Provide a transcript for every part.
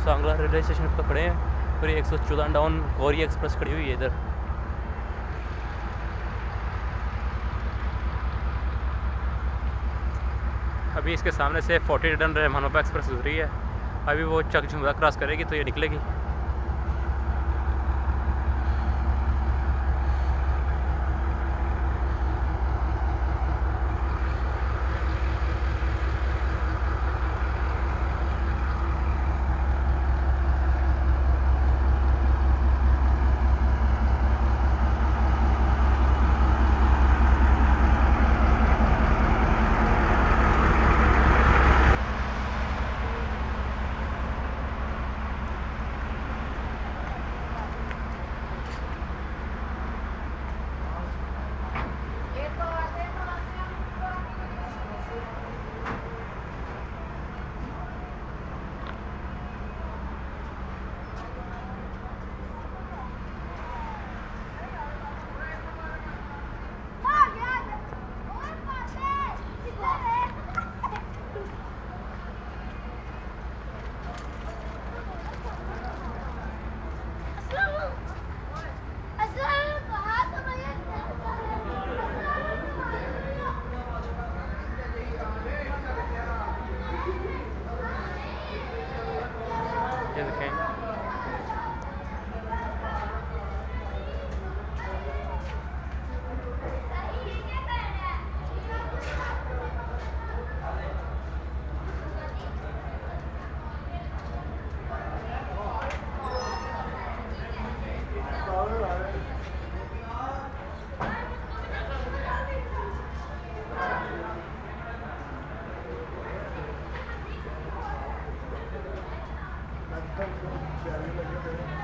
Sangla railway station पर खड़े हैं। और एक सौ चौदह डाउन गौरी एक्सप्रेस खड़ी हुई है इधर। अभी इसके सामने से फोर्टी डन रहमानोबा एक्सप्रेस गुजरी है। अभी वो चक झुमरा क्रॉस करेगी तो ये निकलेगी। ये जारी लगे हैं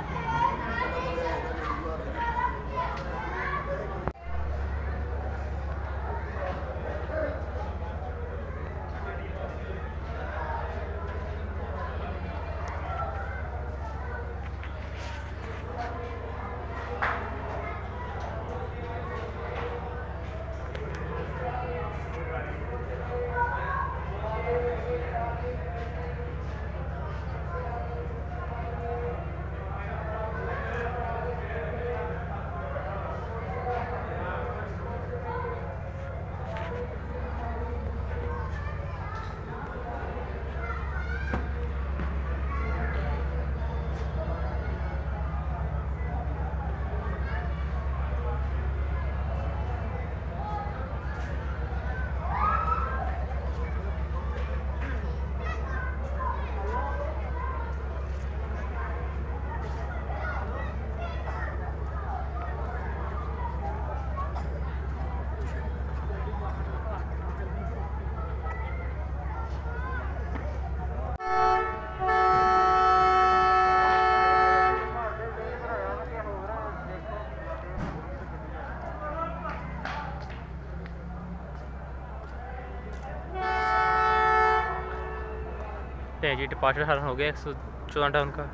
देखें ये जी डिपार्चर हो गया एक सौ चौदह टन का